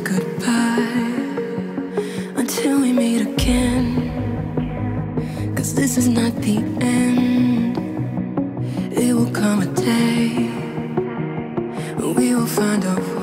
goodbye until we meet again. Cause this is not the end. It will come a day we will find a way.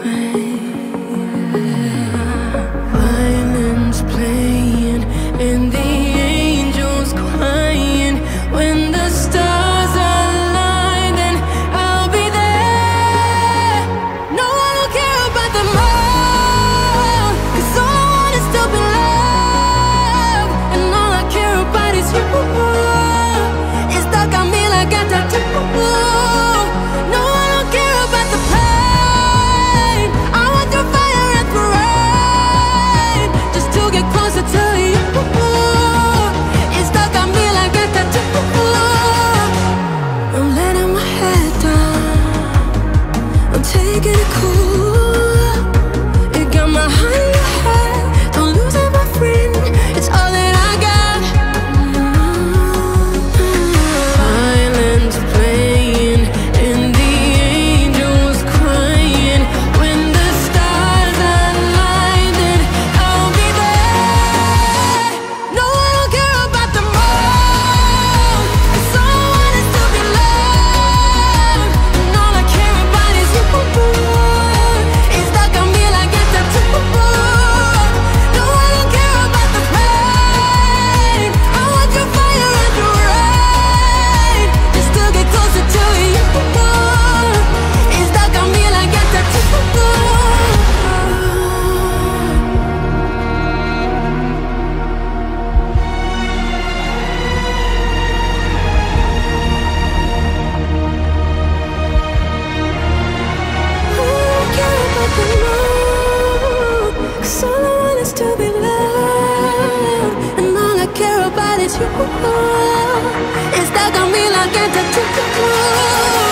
es yo. Está Camila que te chupa.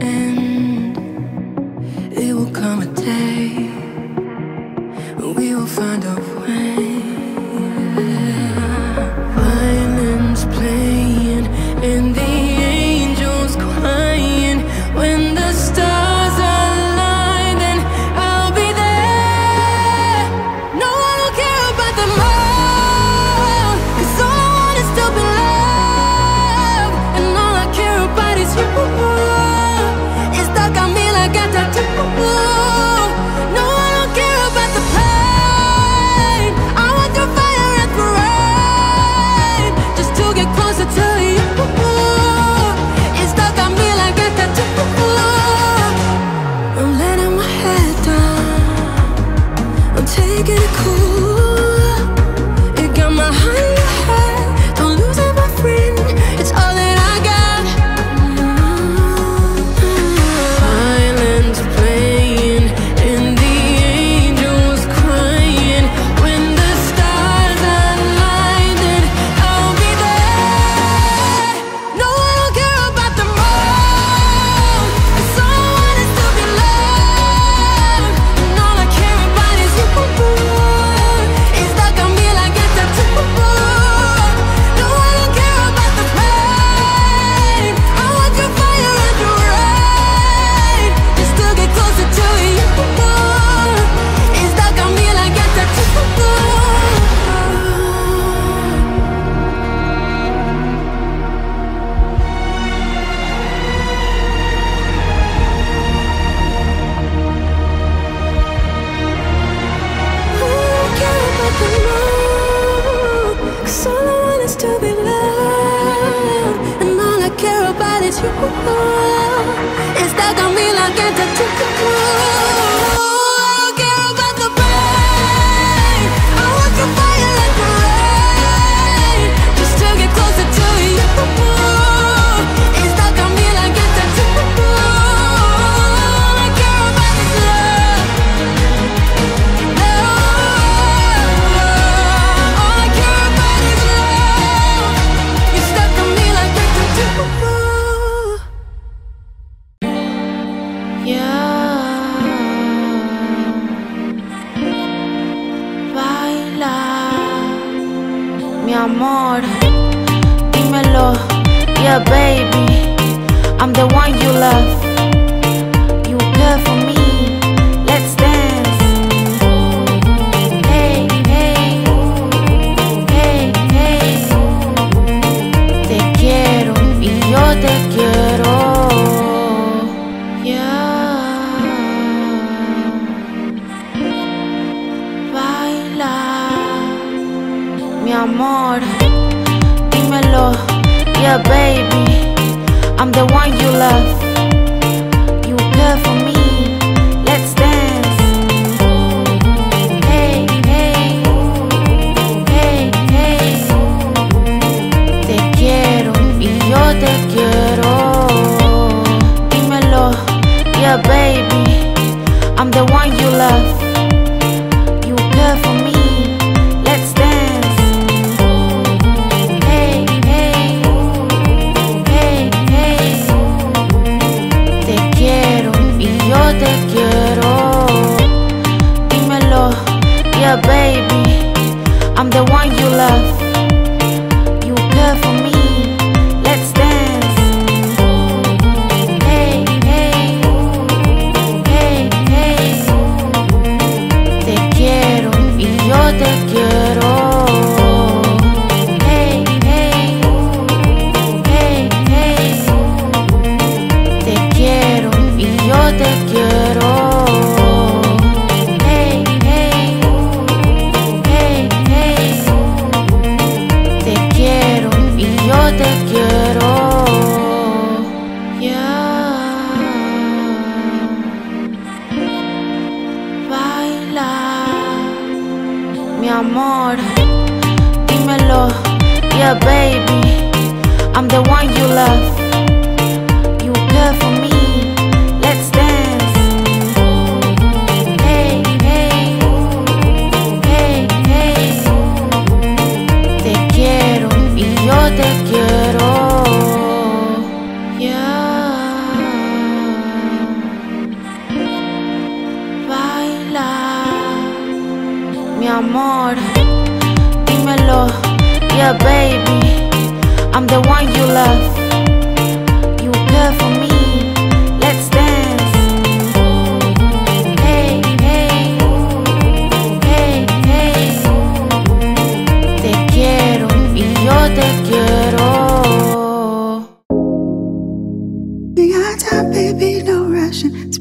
end. It will come a day.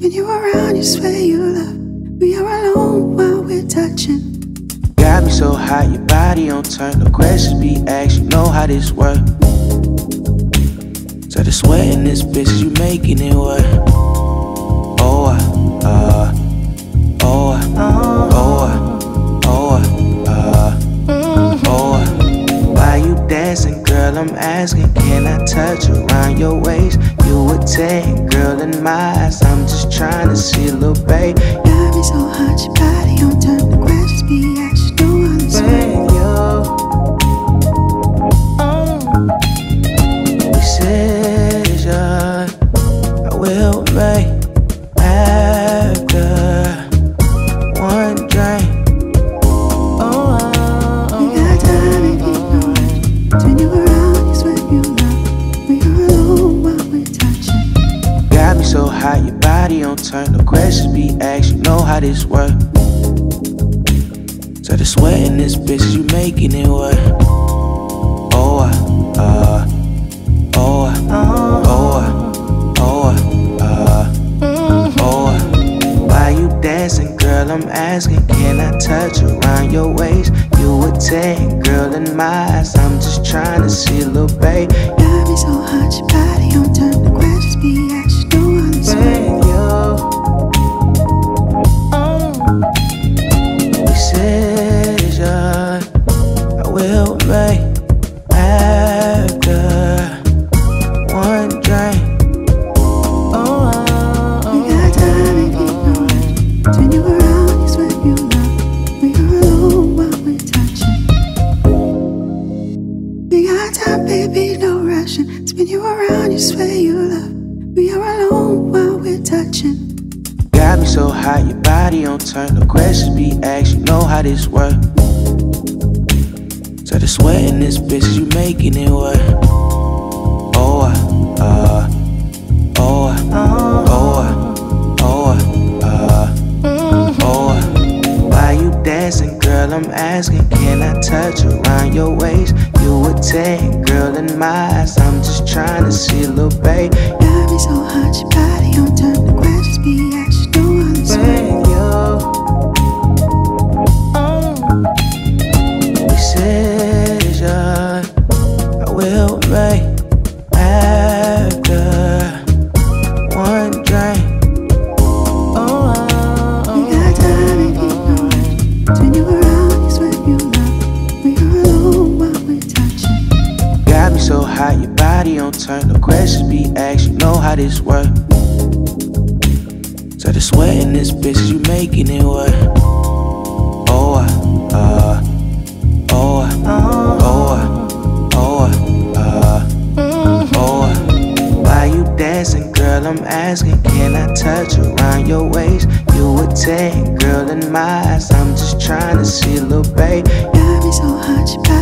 When you're around, you swear you love. We are alone while we're touching. Got me so hot, your body on turn. No questions be asked, you know how this work. So the sweat in this bitch, you making it work. Oh, uh, uh, oh, uh, oh, uh, oh, uh, uh oh, oh. Why you dancing, girl? I'm asking, can I touch around your waist? you would take Girl, in my eyes, I'm just trying to see, little babe. You got me so hot, your body on time, the questions be dancing, girl. I'm asking, can I touch around your waist? You a 10, girl, in my eyes. I'm just trying to see, little babe. Love me so hot, your body on time. The questions be action. Hot, your body on turn. No questions be asked, you know how this work. So the sweat in this bitch, you making it work. Oh, uh, uh, oh, uh, oh, uh, oh, uh, oh. uh. Why you dancing, girl? I'm asking, can I touch around your waist? You a 10, girl, in my eyes. I'm just trying to see a little babe. Got me so hot, your body on turn. The questions be asked, to see little babe. Got me so